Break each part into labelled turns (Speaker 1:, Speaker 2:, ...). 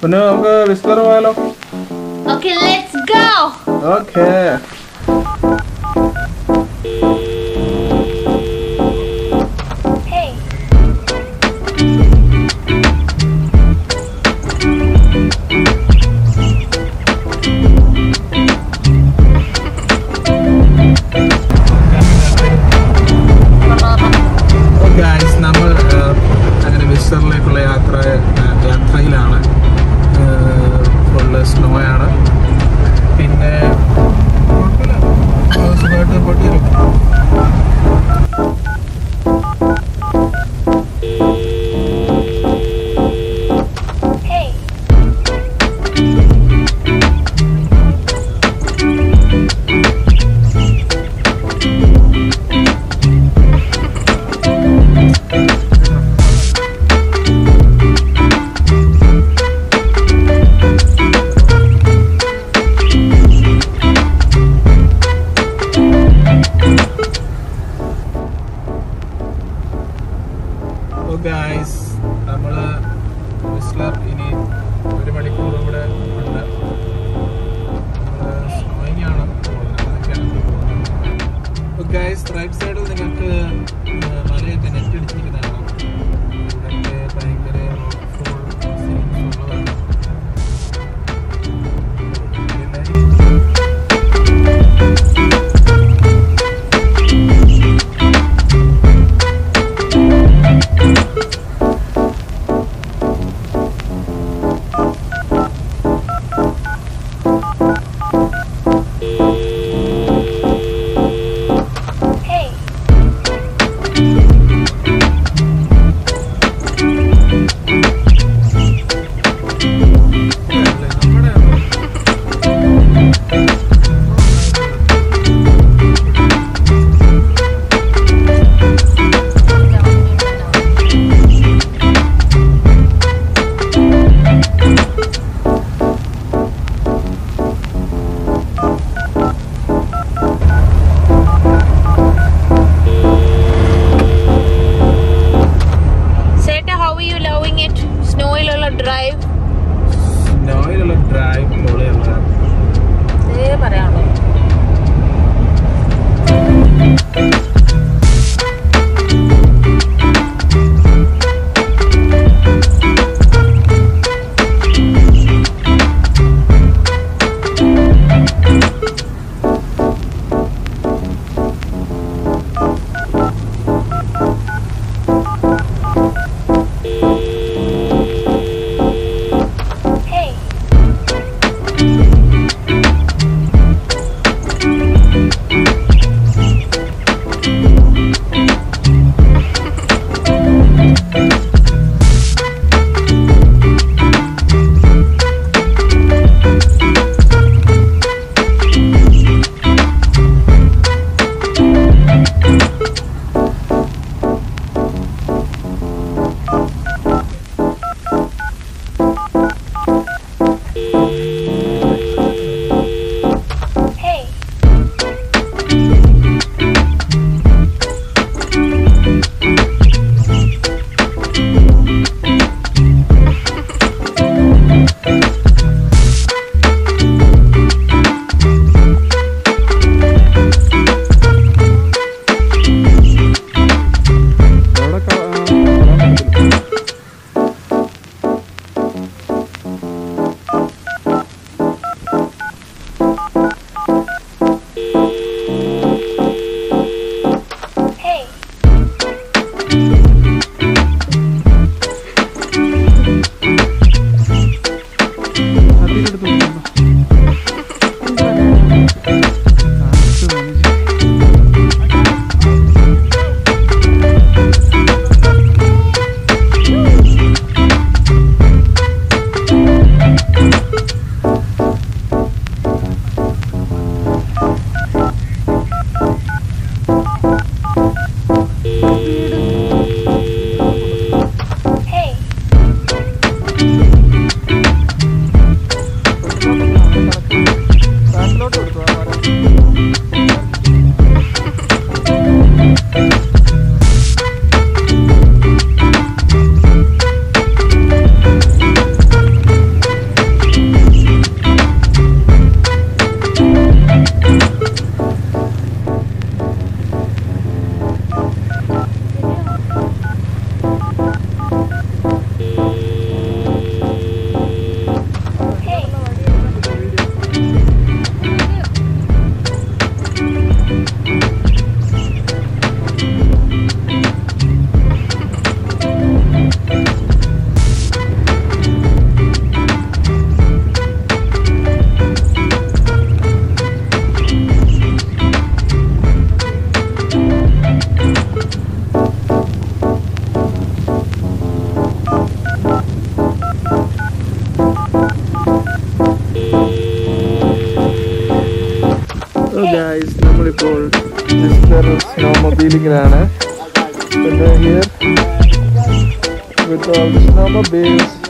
Speaker 1: പിന്നെ നമുക്ക് വിസ്ലർ പോയാലോ
Speaker 2: Okay, let's go.
Speaker 1: Okay
Speaker 2: Mm-hmm.
Speaker 1: അതിലെടുത്ത് Grana. And here with all these number base.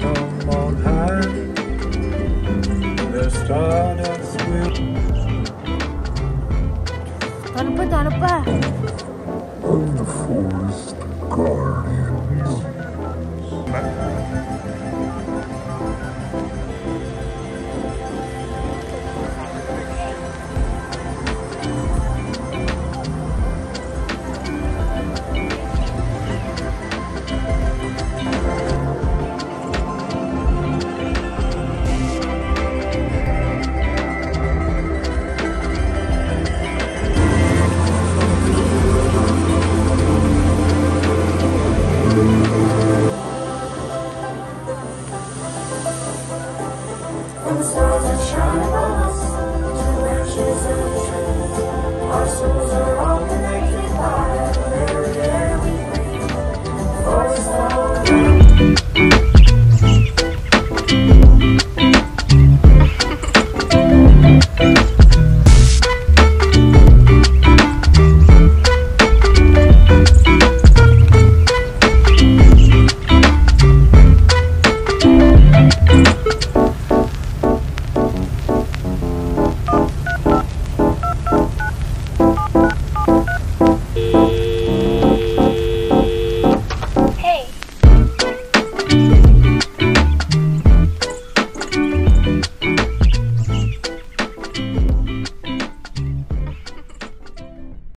Speaker 1: come on high. The stardust will. Tanpa, the forest.